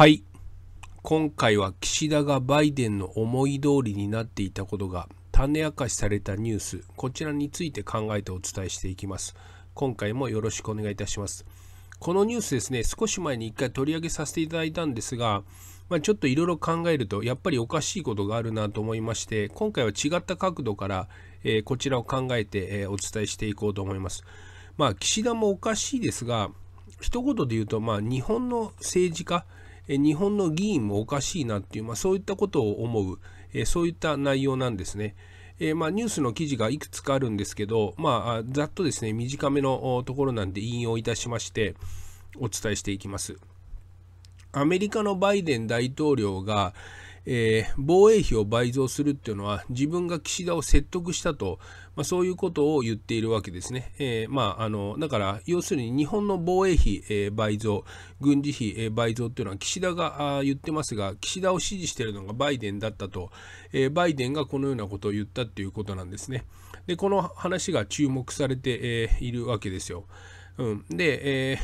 はい。今回は岸田がバイデンの思い通りになっていたことが種明かしされたニュース、こちらについて考えてお伝えしていきます。今回もよろしくお願いいたします。このニュースですね、少し前に一回取り上げさせていただいたんですが、まあ、ちょっといろいろ考えると、やっぱりおかしいことがあるなと思いまして、今回は違った角度から、えー、こちらを考えて、えー、お伝えしていこうと思います。まあ、岸田もおかしいですが、一言で言うと、まあ、日本の政治家、日本の議員もおかしいなっていう、まあ、そういったことを思う、えそういった内容なんですね。えー、まあ、ニュースの記事がいくつかあるんですけど、まあ、ざっとですね、短めのところなんで引用いたしまして、お伝えしていきます。アメリカのバイデン大統領が、えー、防衛費を倍増するっていうのは自分が岸田を説得したと、まあ、そういうことを言っているわけですね。えー、まあ、あのだから要するに日本の防衛費、えー、倍増、軍事費、えー、倍増っていうのは岸田があ言ってますが、岸田を支持しているのがバイデンだったと、えー、バイデンがこのようなことを言ったっていうことなんですね。で、この話が注目されて、えー、いるわけですよ。うん、で、えー、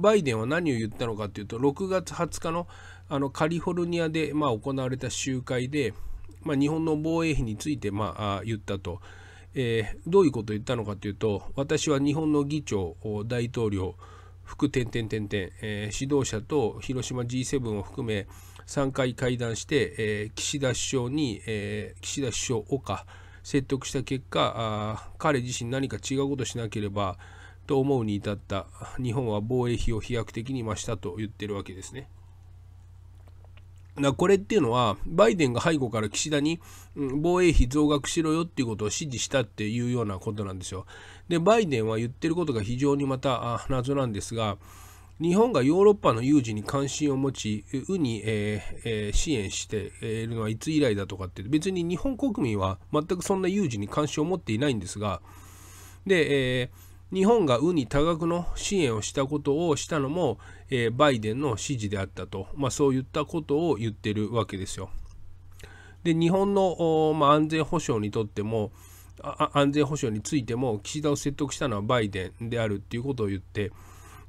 バイデンは何を言ったのかというと、6月20日のあのカリフォルニアで、まあ、行われた集会で、まあ、日本の防衛費について、まあ、言ったと、えー、どういうことを言ったのかというと私は日本の議長大統領副点々点々、え、指導者と広島 G7 を含め3回会談して、えー、岸田首相に、えー、岸田首相をか説得した結果あ彼自身何か違うことしなければと思うに至った日本は防衛費を飛躍的に増したと言ってるわけですね。だこれっていうのは、バイデンが背後から岸田に、防衛費増額しろよっていうことを指示したっていうようなことなんですよ。で、バイデンは言ってることが非常にまた謎なんですが、日本がヨーロッパの有事に関心を持ち、ウに、えーえー、支援しているのはいつ以来だとかって、別に日本国民は全くそんな有事に関心を持っていないんですが、で、えー日本がウに多額の支援をしたことをしたのも、えー、バイデンの指示であったと、まあ、そういったことを言ってるわけですよ。で日本の、まあ、安全保障にとっても安全保障についても岸田を説得したのはバイデンであるっていうことを言って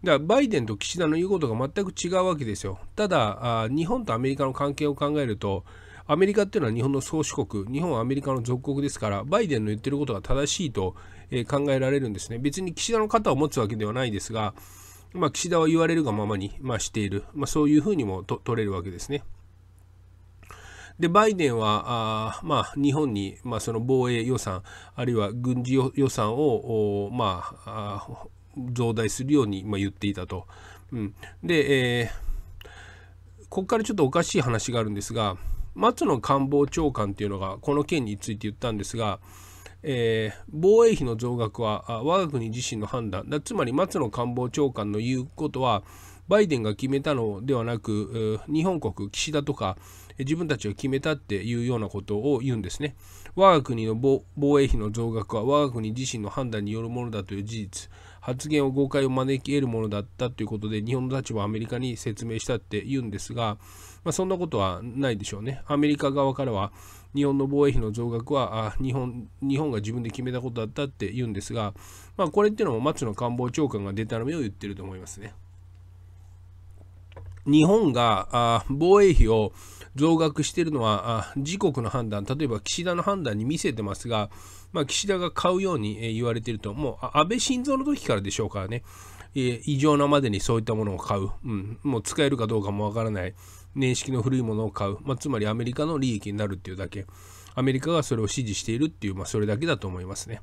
だからバイデンと岸田の言うことが全く違うわけですよ。ただ日本とアメリカの関係を考えるとアメリカっていうのは日本の宗主国、日本はアメリカの属国ですから、バイデンの言ってることが正しいと、え考えられるんですね。別に岸田の肩を持つわけではないですが、まあ、岸田は言われるがままに、まあ、している、まあ、そういうふうにもと取れるわけですね。で、バイデンは、あまあ、日本に、まあ、その防衛予算、あるいは軍事予算を、まあ、増大するように、まあ、言っていたと。うん、で、えー、ここからちょっとおかしい話があるんですが、松野官房長官っていうのがこの件について言ったんですが、えー、防衛費の増額は我が国自身の判断。だつまり松野官房長官の言うことはバイデンが決めたのではなく日本国岸田とか自分たちが決めたっていうようなことを言うんですね。我が国の防衛費の増額は我が国自身の判断によるものだという事実。発言を誤解を招き得るものだったということで日本の立場をアメリカに説明したって言うんですが、まあ、そんなことはないでしょうね。アメリカ側からは日本の防衛費の増額はあ日本日本が自分で決めたことだったって言うんですが、まあ、これっていうのも松野官房長官が出たの目を言ってると思いますね。日本があ防衛費を増額しているのはあ自国の判断、例えば岸田の判断に見せてますが、まあ、岸田が買うように言われていると、もう安倍晋三の時からでしょうからね、異常なまでにそういったものを買う、うん、もう使えるかどうかもわからない、年式の古いものを買う、まあ、つまりアメリカの利益になるっていうだけ、アメリカがそれを支持しているっていう、まあ、それだけだと思いますね。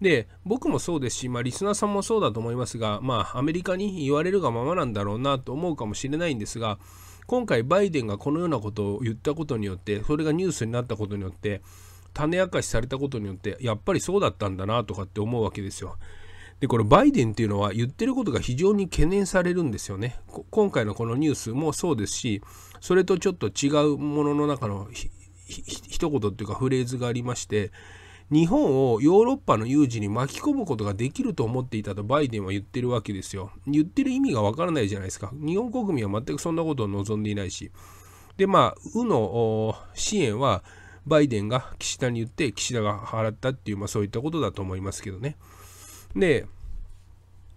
で、僕もそうですし、まあ、リスナーさんもそうだと思いますが、まあ、アメリカに言われるがままなんだろうなと思うかもしれないんですが、今回バイデンがこのようなことを言ったことによってそれがニュースになったことによって種明かしされたことによってやっぱりそうだったんだなとかって思うわけですよ。でこれバイデンっていうのは言ってることが非常に懸念されるんですよね。今回のこのニュースもそうですしそれとちょっと違うものの中のひ一言っていうかフレーズがありまして日本をヨーロッパの有事に巻き込むことができると思っていたとバイデンは言ってるわけですよ。言ってる意味がわからないじゃないですか。日本国民は全くそんなことを望んでいないし。で、まあ、ウの支援はバイデンが岸田に言って岸田が払ったっていう、まあそういったことだと思いますけどね。で、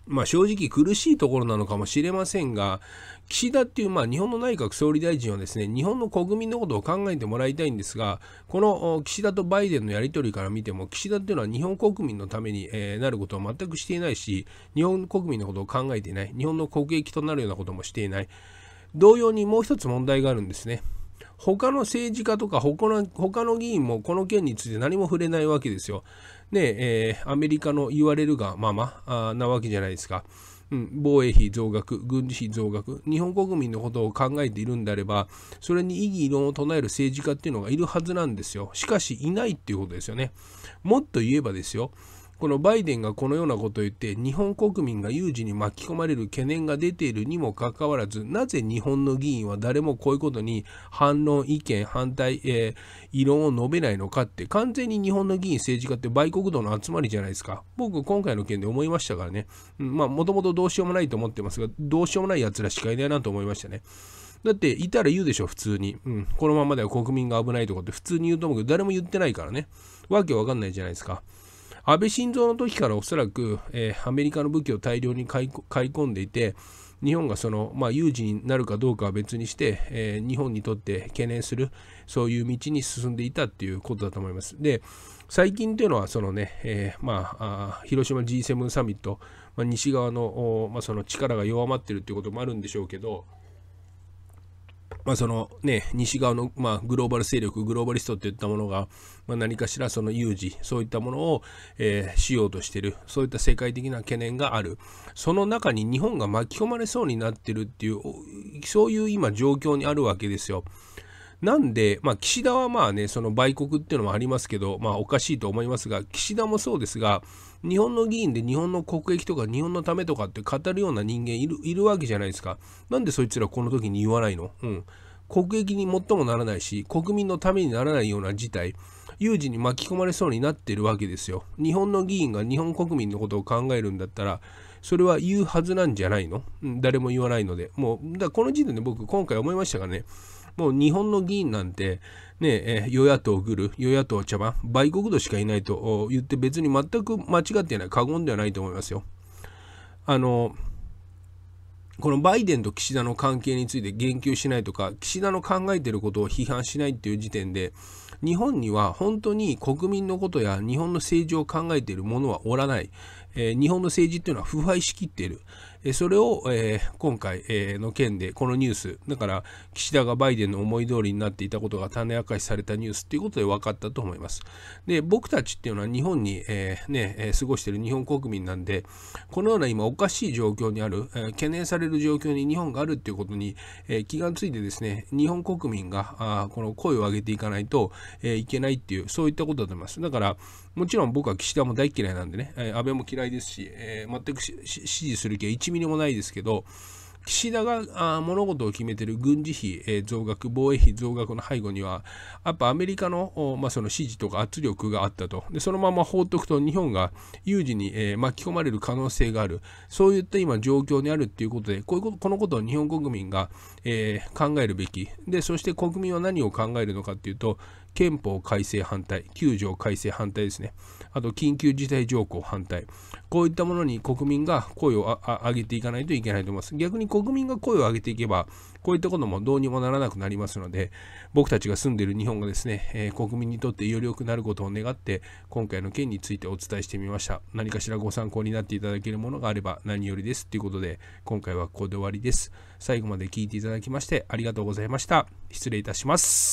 まあ、正直苦しいところなのかもしれませんが、岸田っていう、まあ、日本の内閣総理大臣はですね、日本の国民のことを考えてもらいたいんですが、この岸田とバイデンのやり取りから見ても、岸田っていうのは日本国民のために、え、なることを全くしていないし、日本国民のことを考えていない、日本の国益となるようなこともしていない。同様にもう一つ問題があるんですね。他の政治家とか他の他の議員もこの件について何も触れないわけですよ。ねえー、アメリカの言われるがままなわけじゃないですか。うん、防衛費増額、軍事費増額、日本国民のことを考えているんであれば、それに異議異論を唱える政治家っていうのがいるはずなんですよ。しかし、いないっていうことですよね。もっと言えばですよ、このバイデンがこのようなことを言って日本国民が有事に巻き込まれる懸念が出ているにもかかわらずなぜ日本の議員は誰もこういうことに反論意見反対、えー、異論を述べないのかって完全に日本の議員政治家って売国道の集まりじゃないですか。僕今回の件で思いましたからね、うん、まあもともとどうしようもないと思ってますがどうしようもない奴らしかいないなと思いましたね。だっていたら言うでしょ普通に、うん、このままでは国民が危ないとかって普通に言うと思うけど誰も言ってないからね。わけわかんないじゃないですか。安倍晋三の時からおそらく、えー、アメリカの武器を大量に買い込んでいて、日本がその、まあ、有事になるかどうかは別にして、えー、日本にとって懸念する、そういう道に進んでいたっていうことだと思います。で、最近というのは、そのね、えー、まあ、広島 G7 サミット、まあ、西側の,、まあその力が弱まってるっていうこともあるんでしょうけど、まあ、そのね、西側の、まあ、グローバル勢力、グローバリストといったものが、まあ、何かしらその有事、そういったものを、えー、しようとしている、そういった世界的な懸念がある。その中に日本が巻き込まれそうになってるっていう、そういう今状況にあるわけですよ。なんで、まあ、岸田はまあね、その売国っていうのもありますけど、まあ、おかしいと思いますが、岸田もそうですが、日本の議員で日本の国益とか日本のためとかって語るような人間いるいるわけじゃないですか。なんでそいつらこの時に言わないの？うん。国益に最もならないし、国民のためにならないような事態、有事に巻き込まれそうになっているわけですよ。日本の議員が日本国民のことを考えるんだったら、それは言うはずなんじゃないの、誰も言わないので。もう、だこの時点で僕今回思いましたがね、もう日本の議員なんて、ねえ与野党グル、与野党茶番、売国度しかいないと言って別に全く間違ってない、過言ではないと思いますよ。あの、このバイデンと岸田の関係について言及しないとか、岸田の考えてることを批判しないっていう時点で、日本には本当に国民のことや日本の政治を考えている者はおらない。え、日本の政治っていうのは腐敗しきっている。えそれを、え、今回、え、の件で、このニュース、だから岸田がバイデンの思い通りになっていたことが種明かしされたニュースっていうことで分かったと思います。で、僕たちっていうのは日本に、えー、ね、え過ごしている日本国民なんで、このような今おかしい状況にある、え懸念される状況に日本があるっていうことに、え気がついてですね、日本国民があこの声を上げていかないと、えいけないっていう、そういったことだと思います。だから、もちろん僕は岸田も大嫌いなんでね、え安倍も嫌いですし、え全く支持する気は1ミリもないですけど、岸田が物事を決めている軍事費、えー、増額、防衛費増額の背後には、やっぱアメリカの,、まあその支持とか圧力があったと。でそのまま放っておくと日本が有事に、えー、巻き込まれる可能性がある。そういった今状況にあるっていうことで、こういうことこのことを日本国民が、えー、考えるべき。で、そして国民は何を考えるのかっていうと、憲法改正反対、9条改正反対ですね。あと、緊急事態条項反対。こういったものに国民が声を上げていかないといけないと思います。逆に国民が声を上げていけば、こういったこともどうにもならなくなりますので、僕たちが住んでいる日本がですね、えー、国民にとってより良くなることを願って、今回の件についてお伝えしてみました。何かしらご参考になっていただけるものがあれば何よりです。ということで、今回はここで終わりです。最後まで聞いていただきましてありがとうございました。失礼いたします。